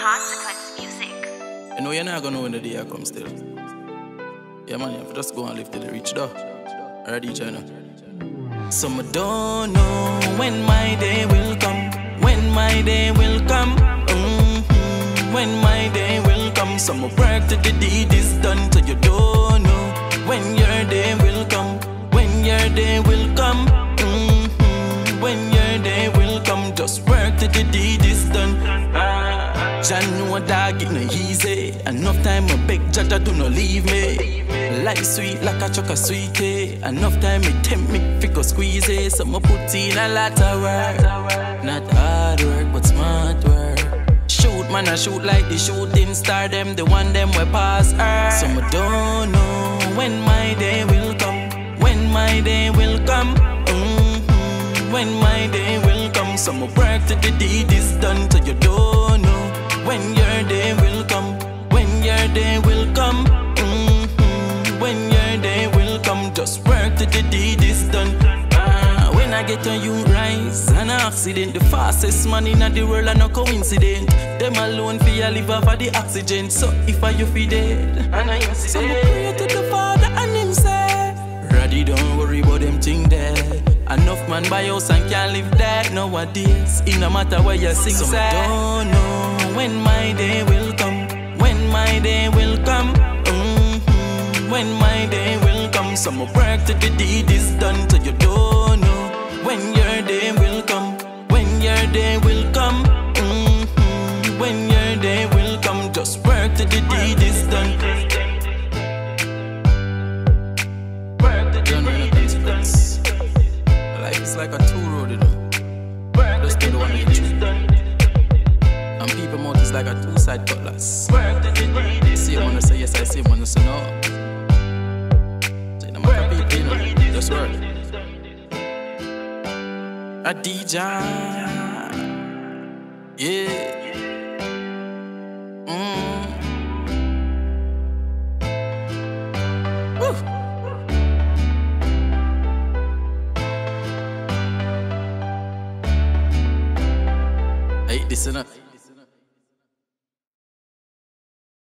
Konsequence Muzik. You know you're not gonna know when the day I come still. Yeah man, you have to just go and live till you reach there. Alright, China. Some don't know when my day will come. When my day will come. hmm When my day will come. Some work to the deed is done, so you don't know when your day will come. When your day will come. hmm When your day will come, just work to the deed is done. Ah. Jah know dog it no easy. Enough time I beg Jah do not leave me. Life sweet like a chocolate sweetie. Enough time it tempt me figure squeeze it. So I put in a lot of work. Not hard work but smart work. Shoot man I shoot like the shooting star them the one them we pass earth. Some don't know when my day will come. When my day will come. hmm When my day will come. Some work to the deed is done so you don't know when your day will come. When your day will come. hmm When your day will come. Just work to the deed is done. Ah, when I get on you rise, an accident, the fastest man in the world, and no coincidence. Them alone for your liver for the oxygen. So if I you feel dead, and I incident. So pray to the Father and Him say, Raddy, don't worry about them thing there. Enough man buy house and can't live there nowadays. It no matter where you sing, so I don't know when my day will come. When my day will come. hmm When my day will come. Some work to the deed is done, so you don't know when your day will come. When your day will come. hmm When your day will come, just work to the deed is done. Work to the deed is done. Life is like a two And people mouth is like a two side cutlass. See one to say yes, I see one to say no. Say no matter people, you know, just work. A DJ, yeah. Mm. Listen up.